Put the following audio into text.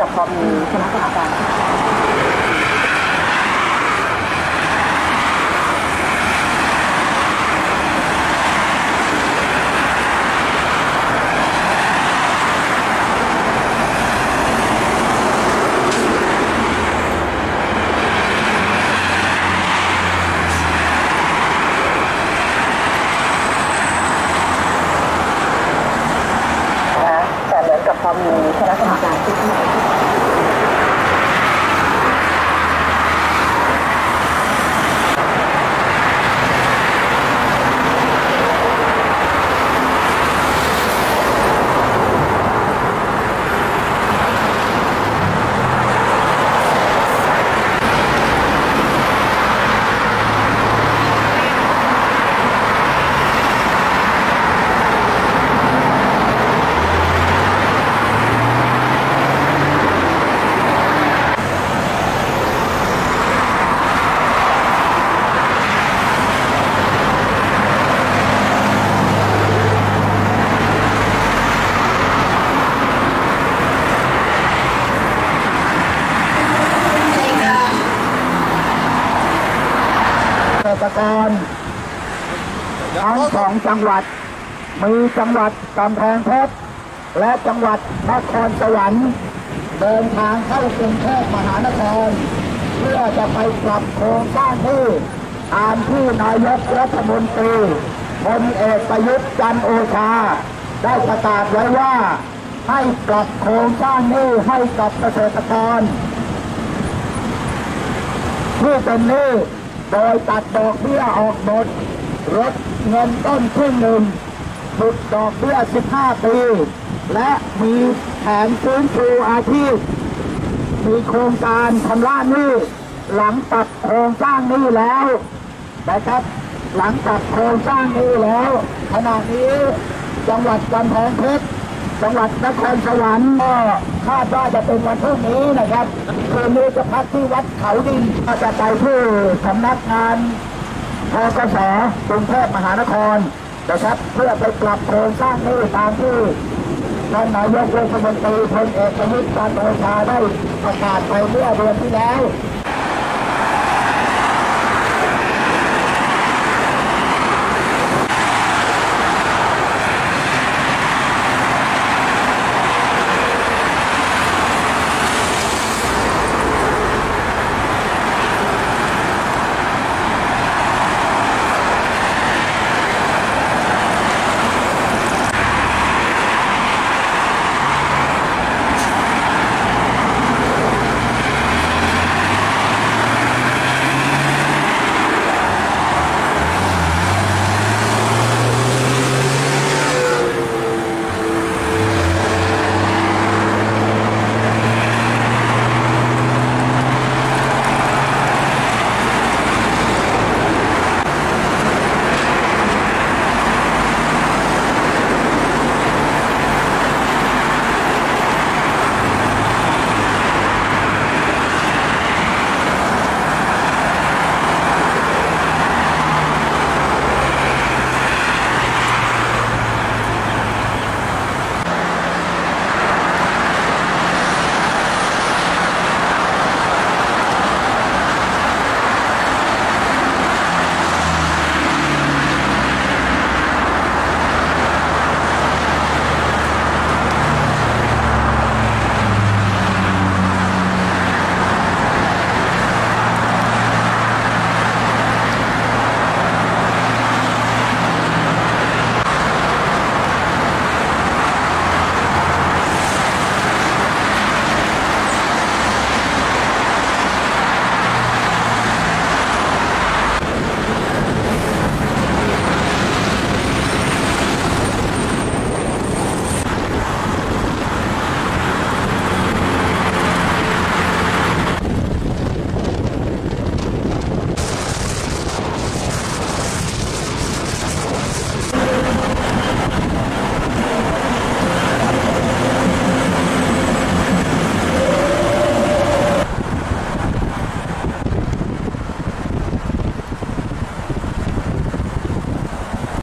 กับพอมีคณะกรรมการ นะคะแต่เหมือนกับพอมีคณะกรรมการที่ที่ เก ษตรกรทั้งสองจังหวัด มีจังหวัดกำแพงเพชรและจังหวัดนครสวรรค์เดินทางเข้ากรุงเทพมหานคร เพื่อจะไปปรับโครงสร้างที่ตามที่นายกรัฐมนตรีพลเอกประยุทธ์จันโอชา ได้ประกาศไว้ว่าให้ปรับโครงสร้างนี้ให้กับเกษตรกรที่เป็นนี้ โดยตัดดอกเบี้ยออกหมดลดเงินต้นครึ่งหนึ่งหุดดอกเบี้ย 15 ปี และมีแผนฟื้นฟูอาชีพ มีโครงการชำระหนี้หลังปรับโครงสร้างหนี้แล้วนะครับหลังปรับโครงสร้างหนี้แล้ว ขณะนี้จังหวัดกำแพงเพชรจังหวัดนครสวรรค์ก็ คาดว่าจะเป็นวันพรุ่งนี้นะครับคืนนี้จะพักที่วัดเขาดินก็จะไปที่สำนักงานทกสกรุงเทพมหานครนะครับ เพื่อไปปรับโครงสร้างหนี้ตามที่ท่านนายกรัฐมนตรีพลเอกประยุทธ์จันทร์โอชาได้ประกาศไปเมื่อเดือนที่แล้ว